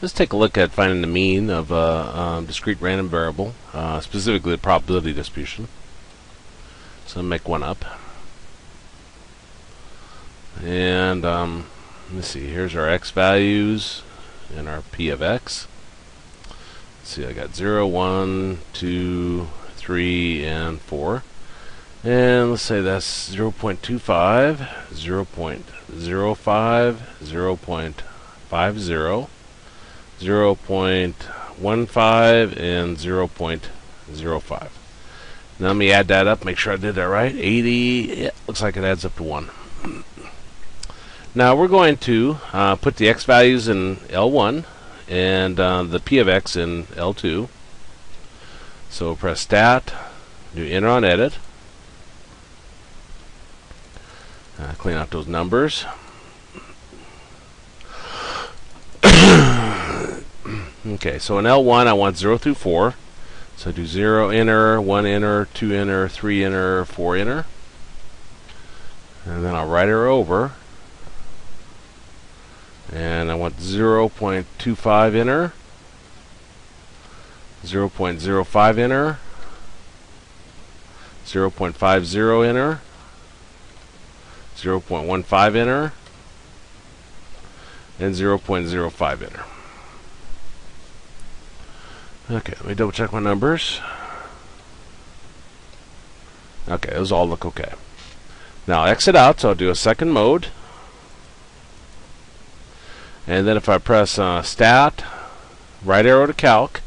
Let's take a look at finding the mean of a um, discrete random variable, uh, specifically the probability distribution. So make one up. And um, let's see, here's our x values and our p of x. Let's see, I got 0, 1, 2, 3, and 4. And let's say that's 0 0.25, 0 0.05, 0 0.50. 0.15 and 0.05. Now let me add that up, make sure I did that right. 80, yeah, looks like it adds up to 1. Now we're going to uh, put the x values in L1 and uh, the p of x in L2. So press stat, do enter on edit. Uh, clean out those numbers. Okay, so in L1 I want 0 through 4. So I do 0 enter, 1 enter, 2 enter, 3 enter, 4 enter. And then I'll write her over. And I want 0 0.25 enter, 0 0.05 enter, 0 0.50 enter, 0 0.15 enter, and 0 0.05 enter. Okay, let me double check my numbers. Okay, those all look okay. Now I'll exit out, so I'll do a second mode. And then if I press uh, Stat, right arrow to Calc,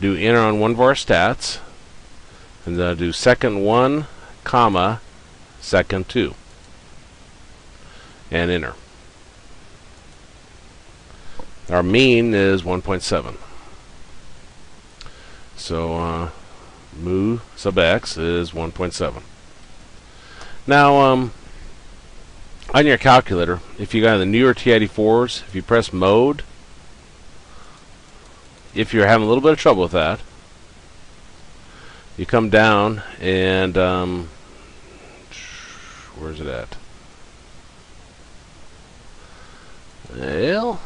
do enter on 1-Var Stats, and then I'll do second 1, comma, second 2. And enter. Our mean is 1.7. So uh, mu sub x is 1.7. Now, um, on your calculator, if you got the newer TI-84s, if you press mode, if you're having a little bit of trouble with that, you come down and um, where's it at? Well,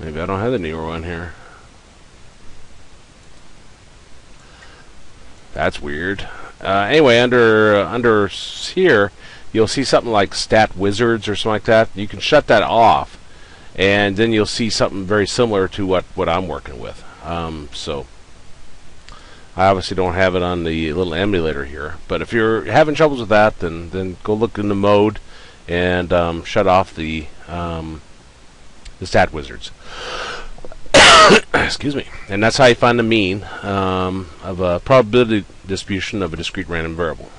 maybe I don't have the newer one here. That's weird. Uh, anyway, under uh, under here, you'll see something like Stat Wizards or something like that. You can shut that off, and then you'll see something very similar to what what I'm working with. Um, so I obviously don't have it on the little emulator here, but if you're having troubles with that, then then go look in the mode and um, shut off the um, the Stat Wizards. excuse me, and that's how you find the mean um, of a probability distribution of a discrete random variable.